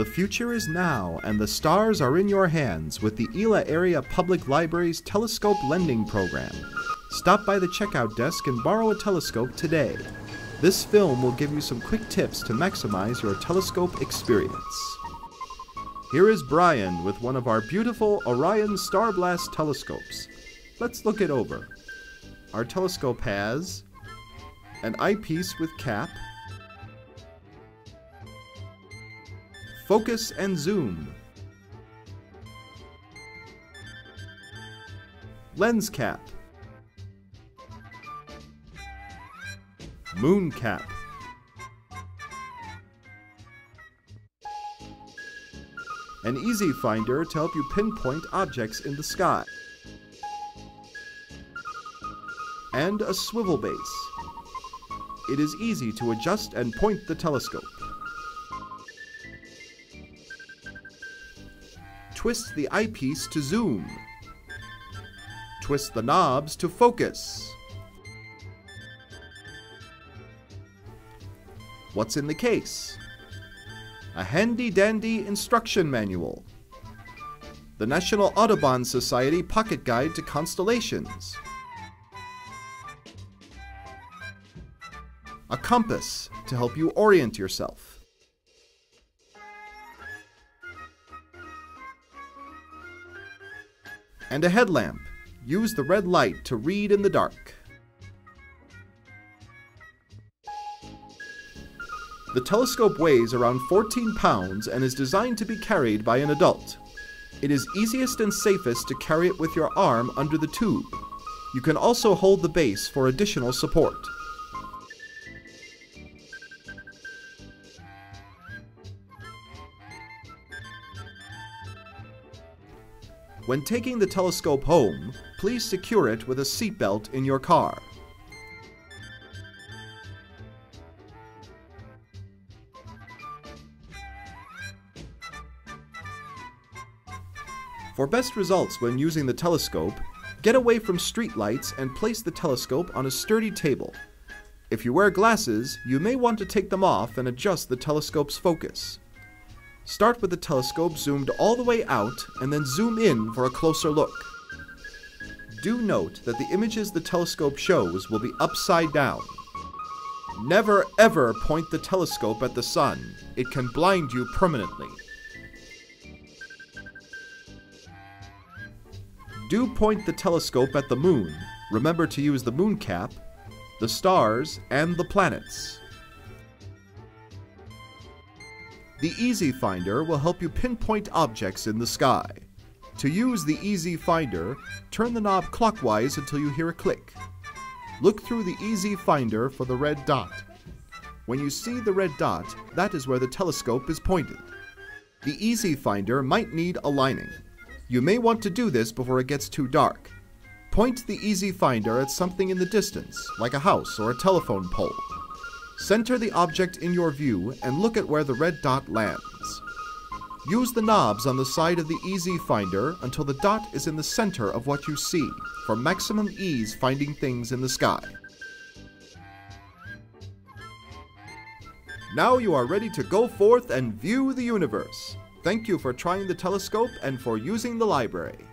The future is now, and the stars are in your hands with the Ela Area Public Library's Telescope Lending Program. Stop by the checkout desk and borrow a telescope today. This film will give you some quick tips to maximize your telescope experience. Here is Brian with one of our beautiful Orion Starblast telescopes. Let's look it over. Our telescope has an eyepiece with cap, focus and zoom, lens cap, moon cap, an easy finder to help you pinpoint objects in the sky, and a swivel base. It is easy to adjust and point the telescope. Twist the eyepiece to zoom. Twist the knobs to focus. What's in the case? A handy dandy instruction manual. The National Audubon Society Pocket Guide to Constellations. A compass to help you orient yourself. And a headlamp. Use the red light to read in the dark. The telescope weighs around 14 pounds and is designed to be carried by an adult. It is easiest and safest to carry it with your arm under the tube. You can also hold the base for additional support. When taking the telescope home, please secure it with a seatbelt in your car. For best results when using the telescope, get away from street lights and place the telescope on a sturdy table. If you wear glasses, you may want to take them off and adjust the telescope's focus. Start with the telescope zoomed all the way out and then zoom in for a closer look. Do note that the images the telescope shows will be upside down. Never ever point the telescope at the sun. It can blind you permanently. Do point the telescope at the moon. Remember to use the moon cap, the stars, and the planets. The Easy Finder will help you pinpoint objects in the sky. To use the Easy Finder, turn the knob clockwise until you hear a click. Look through the Easy Finder for the red dot. When you see the red dot, that is where the telescope is pointed. The Easy Finder might need aligning. You may want to do this before it gets too dark. Point the Easy Finder at something in the distance, like a house or a telephone pole. Center the object in your view and look at where the red dot lands. Use the knobs on the side of the Easy Finder until the dot is in the center of what you see for maximum ease finding things in the sky. Now you are ready to go forth and view the universe. Thank you for trying the telescope and for using the library.